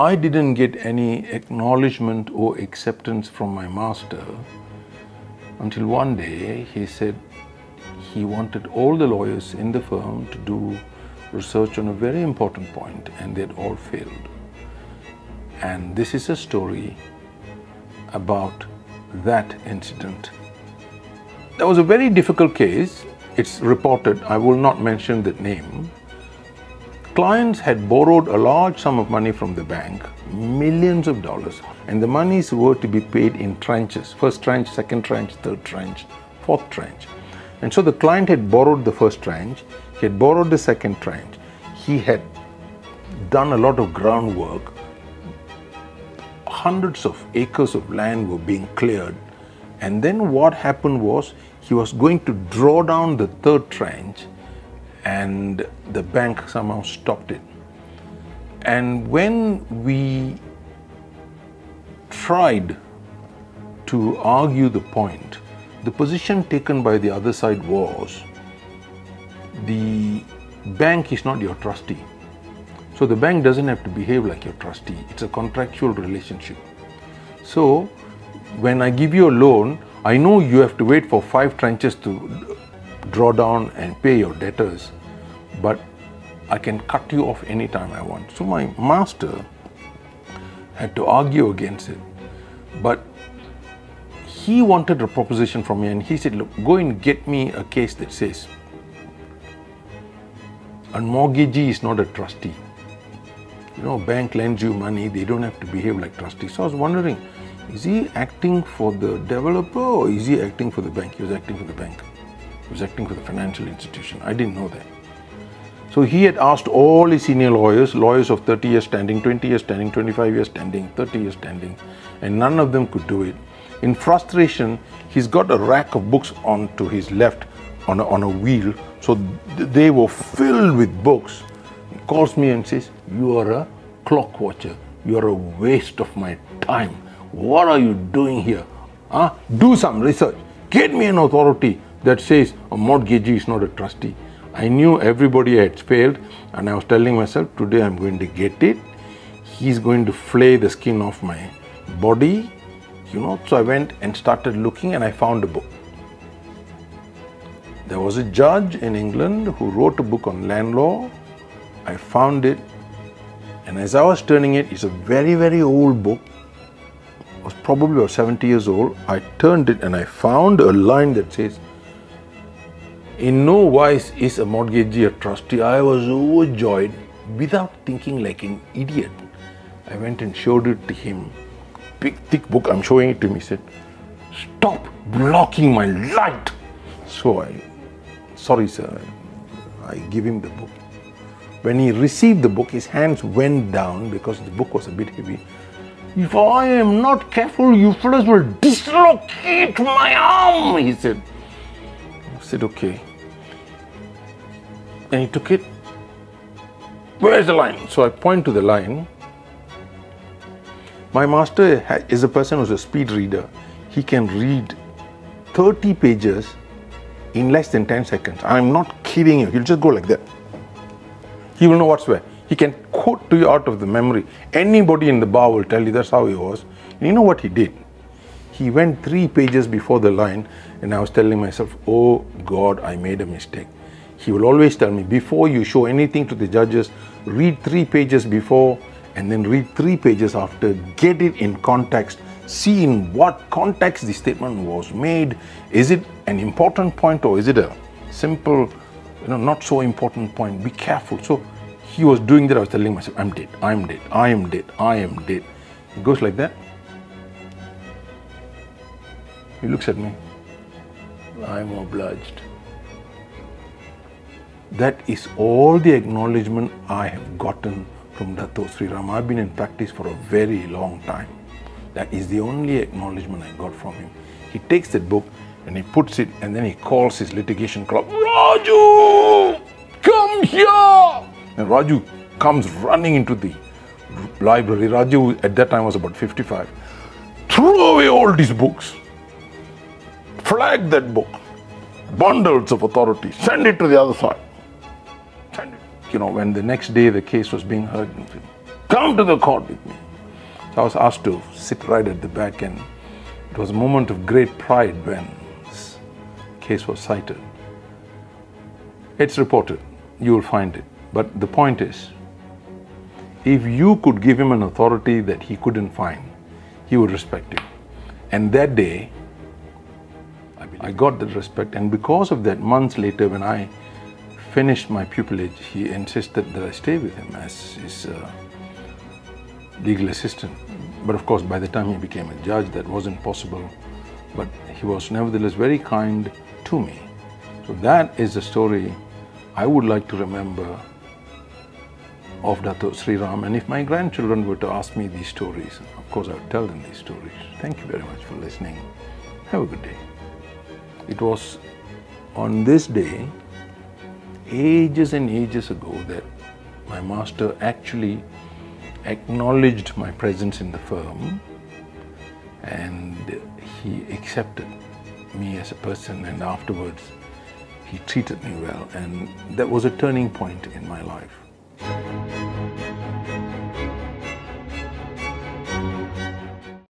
I didn't get any acknowledgement or acceptance from my master until one day he said he wanted all the lawyers in the firm to do research on a very important point and they'd all failed. And this is a story about that incident. That was a very difficult case. It's reported, I will not mention the name. Clients had borrowed a large sum of money from the bank, millions of dollars, and the monies were to be paid in tranches first tranche, second tranche, third tranche, fourth tranche. And so the client had borrowed the first tranche, he had borrowed the second tranche, he had done a lot of groundwork. Hundreds of acres of land were being cleared. And then what happened was he was going to draw down the third tranche and the bank somehow stopped it. And when we tried to argue the point, the position taken by the other side was the bank is not your trustee. So the bank doesn't have to behave like your trustee. It's a contractual relationship. So when I give you a loan, I know you have to wait for five tranches to draw down and pay your debtors, but I can cut you off anytime I want. So my master had to argue against it. But he wanted a proposition from me and he said, Look, go and get me a case that says a mortgagee is not a trustee. You know, bank lends you money, they don't have to behave like trustees. So I was wondering, is he acting for the developer or is he acting for the bank? He was acting for the bank. Was acting for the financial institution. I didn't know that. So he had asked all his senior lawyers, lawyers of 30 years standing, 20 years standing, 25 years standing, 30 years standing, and none of them could do it. In frustration, he's got a rack of books onto his left on a, on a wheel. So th- they were filled with books. He calls me and says, You are a clock watcher. You are a waste of my time. What are you doing here? Huh? Do some research. Get me an authority that says a mortgagee is not a trustee. I knew everybody had failed, and I was telling myself, Today I'm going to get it. He's going to flay the skin off my body. You know, so I went and started looking, and I found a book. There was a judge in England who wrote a book on land law. I found it, and as I was turning it, it's a very, very old book. It was probably about 70 years old. I turned it and I found a line that says, In no wise is a mortgagee a trustee. I was overjoyed without thinking like an idiot. I went and showed it to him. Big, thick book, I'm showing it to him. He said, Stop blocking my light. So I Sorry, sir. I give him the book. When he received the book, his hands went down because the book was a bit heavy. If I am not careful, you fellows will dislocate my arm, he said. I said, okay. And he took it. Where's the line? So I point to the line. My master is a person who's a speed reader. He can read 30 pages in less than 10 seconds. I'm not kidding you. He'll just go like that. He will know what's where. He can quote to you out of the memory. Anybody in the bar will tell you that's how he was. And you know what he did? He went three pages before the line, and I was telling myself, Oh God, I made a mistake. He will always tell me, before you show anything to the judges, read three pages before and then read three pages after, get it in context see in what context the statement was made. Is it an important point or is it a simple, you know, not so important point? Be careful. So he was doing that. I was telling myself, I'm dead, I'm dead, I am dead, I am dead. It goes like that. He looks at me. I'm obliged. That is all the acknowledgement I have gotten from Dato Sri Ram. I've been in practice for a very long time. That is the only acknowledgement I got from him. He takes that book and he puts it and then he calls his litigation clerk, Raju, come here! And Raju comes running into the library. Raju at that time was about 55. Throw away all these books. Flag that book. Bundles of authority. Send it to the other side. You know, when the next day the case was being heard, come to the court with me. So I was asked to sit right at the back, and it was a moment of great pride when this case was cited. It's reported, you will find it. But the point is, if you could give him an authority that he couldn't find, he would respect you. And that day, I got that respect. And because of that, months later, when I finished my pupillage, he insisted that I stay with him as his uh, legal assistant. But of course, by the time he became a judge, that wasn't possible. But he was nevertheless very kind to me. So that is the story I would like to remember of Dato Sri Ram. And if my grandchildren were to ask me these stories, of course I would tell them these stories. Thank you very much for listening. Have a good day. It was on this day, ages and ages ago, that my master actually acknowledged my presence in the firm and he accepted me as a person and afterwards he treated me well and that was a turning point in my life.